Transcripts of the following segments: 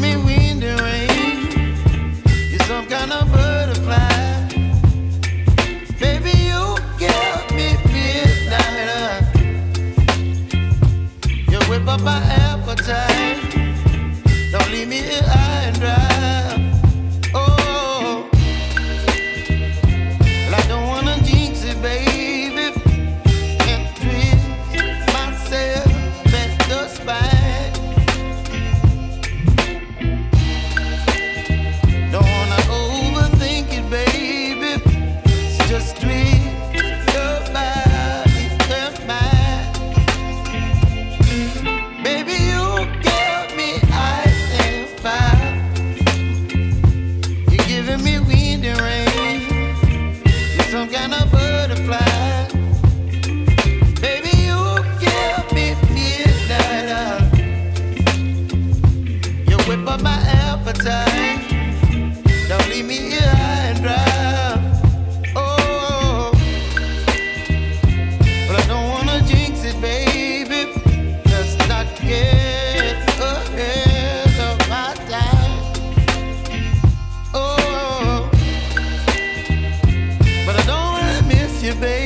me we you, baby.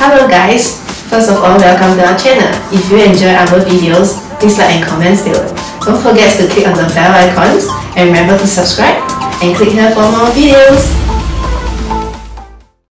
Hello guys! First of all, welcome to our channel. If you enjoy our videos, please like and comment below. Don't forget to click on the bell icons and remember to subscribe and click here for more videos.